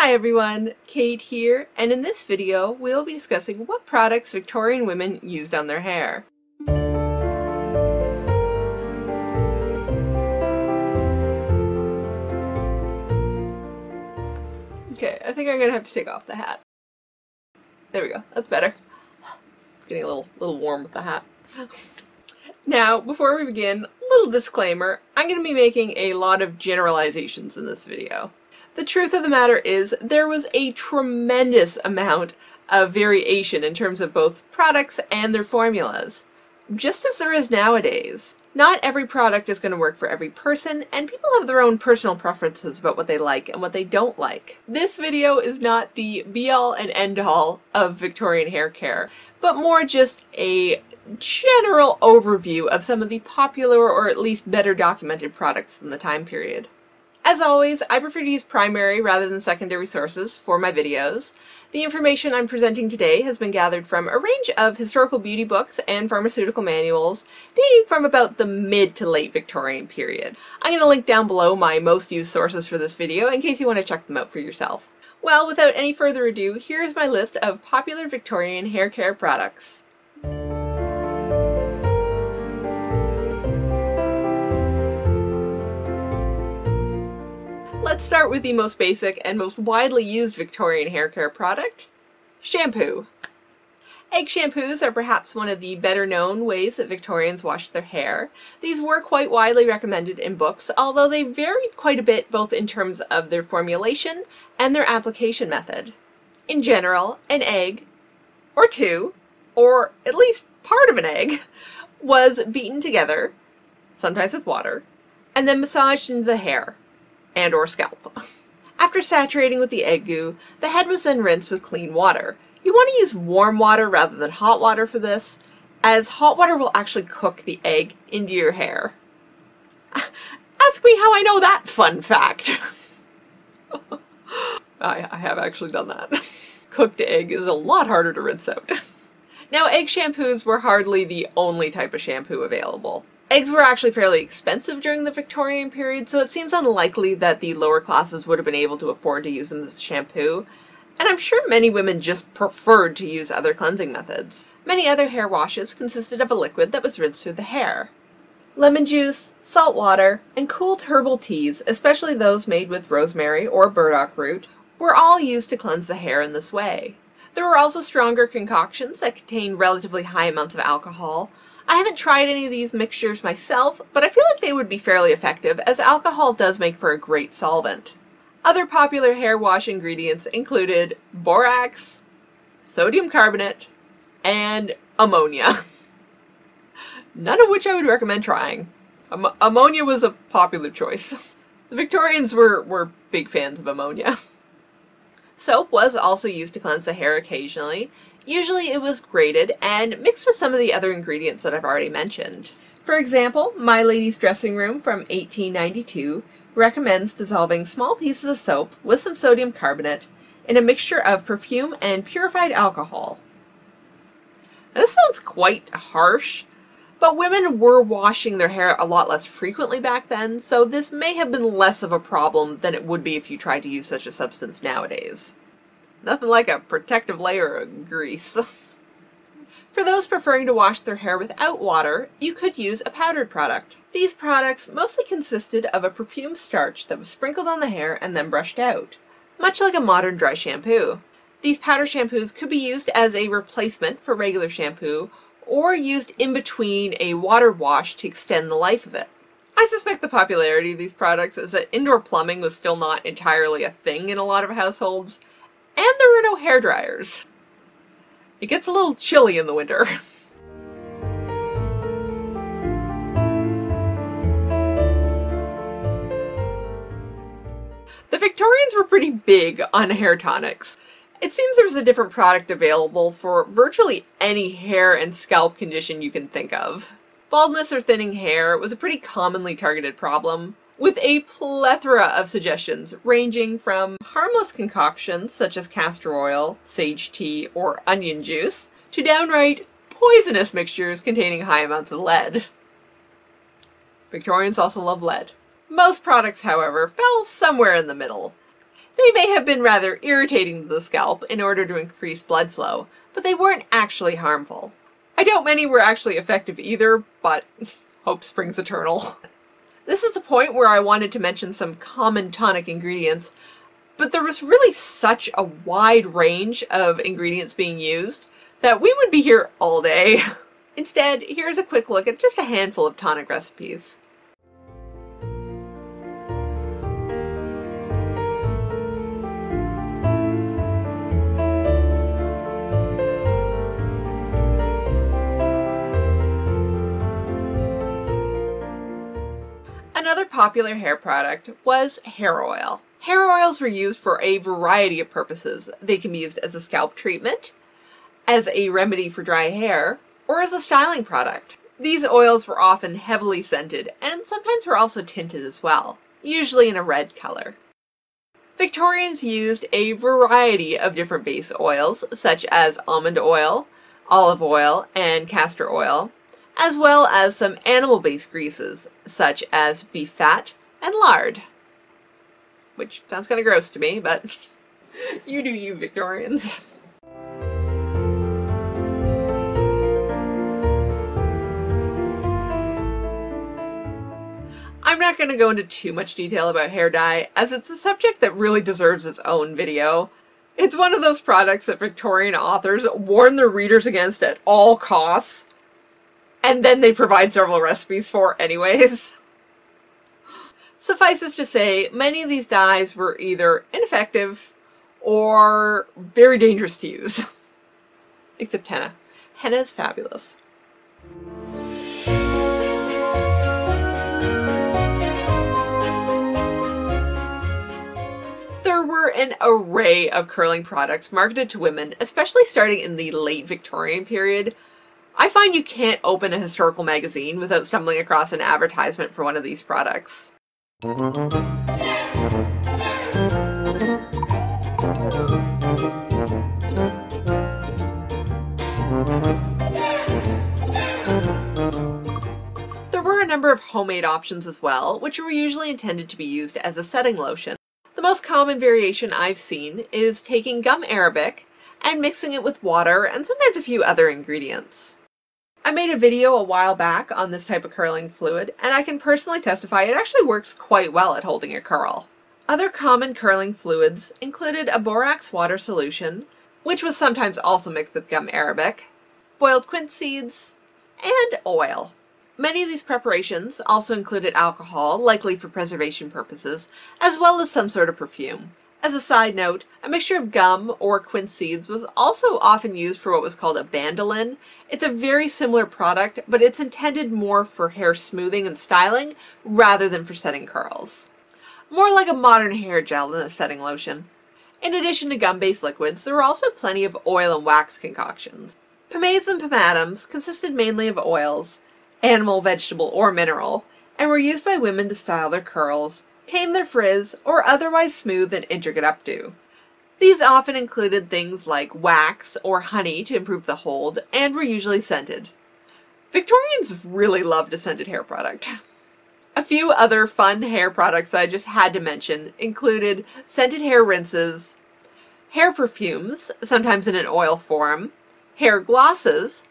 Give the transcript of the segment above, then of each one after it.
Hi everyone, Kate here, and in this video we'll be discussing what products Victorian women used on their hair. Okay, I think I'm gonna have to take off the hat. There we go, that's better. Getting a little, little warm with the hat. Now, before we begin, little disclaimer, I'm to be making a lot of generalizations in this video. The truth of the matter is there was a tremendous amount of variation in terms of both products and their formulas, just as there is nowadays. Not every product is going to work for every person, and people have their own personal preferences about what they like and what they don't like. This video is not the be-all and end-all of Victorian hair care, but more just a general overview of some of the popular or at least better documented products from the time period. As always, I prefer to use primary rather than secondary sources for my videos. The information I'm presenting today has been gathered from a range of historical beauty books and pharmaceutical manuals dating from about the mid to late Victorian period. I'm going to link down below my most used sources for this video in case you want to check them out for yourself. Well, without any further ado, here's my list of popular Victorian hair care products. Let's start with the most basic and most widely used Victorian hair care product, shampoo. Egg shampoos are perhaps one of the better known ways that Victorians washed their hair. These were quite widely recommended in books, although they varied quite a bit both in terms of their formulation and their application method. In general, an egg, or two, or at least part of an egg, was beaten together, sometimes with water, and then massaged into the hair and or scalp. After saturating with the egg goo, the head was then rinsed with clean water. You want to use warm water rather than hot water for this, as hot water will actually cook the egg into your hair. Ask me how I know that fun fact. I, I have actually done that. Cooked egg is a lot harder to rinse out. Now, egg shampoos were hardly the only type of shampoo available. Eggs were actually fairly expensive during the Victorian period, so it seems unlikely that the lower classes would have been able to afford to use them as shampoo, and I'm sure many women just preferred to use other cleansing methods. Many other hair washes consisted of a liquid that was rinsed through the hair. Lemon juice, salt water, and cooled herbal teas, especially those made with rosemary or burdock root, were all used to cleanse the hair in this way. There were also stronger concoctions that contained relatively high amounts of alcohol, I haven't tried any of these mixtures myself, but I feel like they would be fairly effective as alcohol does make for a great solvent. Other popular hair wash ingredients included borax, sodium carbonate, and ammonia. None of which I would recommend trying. Am ammonia was a popular choice. The Victorians were, were big fans of ammonia. Soap was also used to cleanse the hair occasionally, Usually it was grated and mixed with some of the other ingredients that I've already mentioned. For example, My Lady's Dressing Room from 1892 recommends dissolving small pieces of soap with some sodium carbonate in a mixture of perfume and purified alcohol. Now, this sounds quite harsh, but women were washing their hair a lot less frequently back then, so this may have been less of a problem than it would be if you tried to use such a substance nowadays. Nothing like a protective layer of grease. For those preferring to wash their hair without water, you could use a powdered product. These products mostly consisted of a perfumed starch that was sprinkled on the hair and then brushed out, much like a modern dry shampoo. These powder shampoos could be used as a replacement for regular shampoo or used in between a water wash to extend the life of it. I suspect the popularity of these products is that indoor plumbing was still not entirely a thing in a lot of households, and there were no hair dryers. It gets a little chilly in the winter. The Victorians were pretty big on hair tonics. It seems there's a different product available for virtually any hair and scalp condition you can think of. Baldness or thinning hair was a pretty commonly targeted problem, with a plethora of suggestions ranging from harmless concoctions such as castor oil, sage tea, or onion juice, to downright poisonous mixtures containing high amounts of lead. Victorians also love lead. Most products, however, fell somewhere in the middle. They may have been rather irritating to the scalp in order to increase blood flow, but they weren't actually harmful. I doubt many were actually effective either, but hope springs eternal. This is the point where I wanted to mention some common tonic ingredients, but there was really such a wide range of ingredients being used that we would be here all day. Instead, here's a quick look at just a handful of tonic recipes. Another popular hair product was hair oil. Hair oils were used for a variety of purposes. They can be used as a scalp treatment, as a remedy for dry hair, or as a styling product. These oils were often heavily scented and sometimes were also tinted as well, usually in a red color. Victorians used a variety of different base oils, such as almond oil, olive oil, and castor oil, as well as some animal-based greases, such as beef fat and lard. Which sounds kind of gross to me, but you do you, Victorians. I'm not going to go into too much detail about hair dye, as it's a subject that really deserves its own video. It's one of those products that Victorian authors warn their readers against at all costs, and then they provide several recipes for anyways. Suffice it to say, many of these dyes were either ineffective or very dangerous to use. Except henna. Henna is fabulous. There were an array of curling products marketed to women, especially starting in the late Victorian period, I find you can't open a historical magazine without stumbling across an advertisement for one of these products. There were a number of homemade options as well, which were usually intended to be used as a setting lotion. The most common variation I've seen is taking gum arabic and mixing it with water and sometimes a few other ingredients. I made a video a while back on this type of curling fluid, and I can personally testify it actually works quite well at holding a curl. Other common curling fluids included a borax water solution, which was sometimes also mixed with gum arabic, boiled quince seeds, and oil. Many of these preparations also included alcohol, likely for preservation purposes, as well as some sort of perfume. As a side note, a mixture of gum or quince seeds was also often used for what was called a bandoline. It's a very similar product, but it's intended more for hair smoothing and styling rather than for setting curls. More like a modern hair gel than a setting lotion. In addition to gum-based liquids, there were also plenty of oil and wax concoctions. Pomades and pomatums consisted mainly of oils, animal, vegetable, or mineral, and were used by women to style their curls, tame their frizz, or otherwise smooth an intricate updo. These often included things like wax or honey to improve the hold, and were usually scented. Victorians really loved a scented hair product. A few other fun hair products I just had to mention included scented hair rinses, hair perfumes, sometimes in an oil form, hair glosses,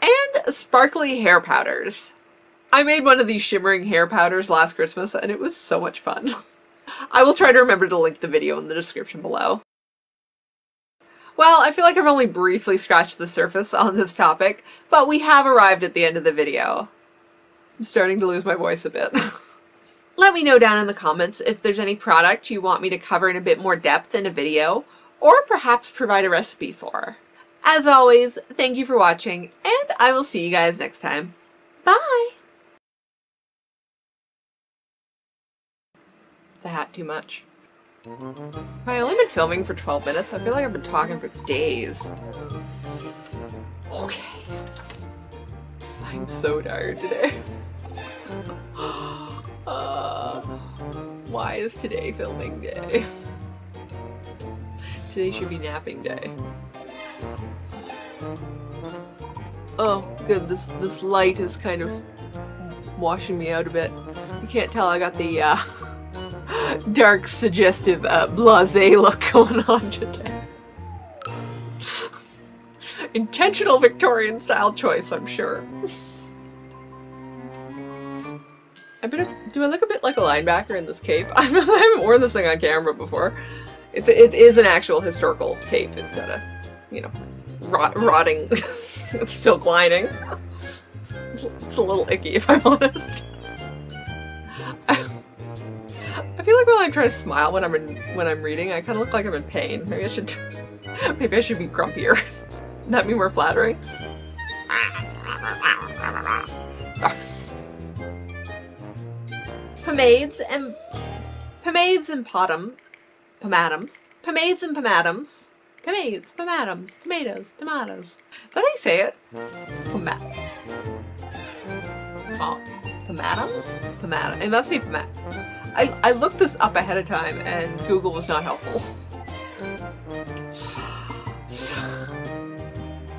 and sparkly hair powders. I made one of these shimmering hair powders last Christmas and it was so much fun. I will try to remember to link the video in the description below. Well, I feel like I've only briefly scratched the surface on this topic, but we have arrived at the end of the video. I'm starting to lose my voice a bit. Let me know down in the comments if there's any product you want me to cover in a bit more depth in a video, or perhaps provide a recipe for. As always, thank you for watching, and I will see you guys next time. Bye! The hat too much. I only been filming for 12 minutes. I feel like I've been talking for days. Okay. I'm so tired today. uh, why is today filming day? Today should be napping day. Oh, good. This this light is kind of washing me out a bit. You can't tell I got the uh, dark, suggestive, uh, blase look going on today. Intentional Victorian style choice, I'm sure. I bit do I look a bit like a linebacker in this cape? I haven't worn this thing on camera before. It's it is an actual historical cape. It's got a, you know, rot, rotting, it's still lining. It's a little icky if I'm honest. Try to smile when I'm in, when I'm reading, I kind of look like I'm in pain. Maybe I should, maybe I should be grumpier. that be more flattering? Pomades and pomades and potom, pomatums, pomades and pomatums, pomades, pomatums, tomatoes, tomatoes. That how say it? Pomat. Oh, pomatums? Pomatum. It must be pomat. I, I looked this up ahead of time and Google was not helpful.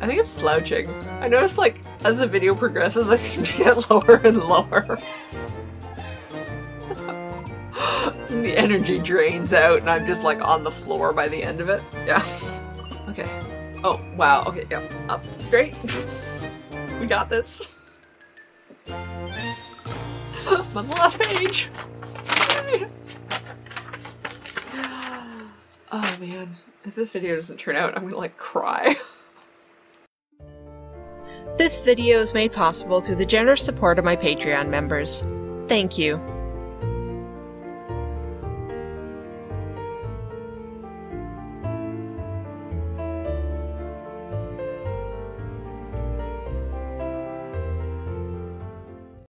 I think I'm slouching. I notice like as the video progresses I seem to get lower and lower. the energy drains out and I'm just like on the floor by the end of it. Yeah. Okay. Oh, wow. Okay, yeah. Up straight. we got this. I'm on the last page. Oh man. If this video doesn't turn out, I'm gonna like cry. This video is made possible through the generous support of my Patreon members. Thank you.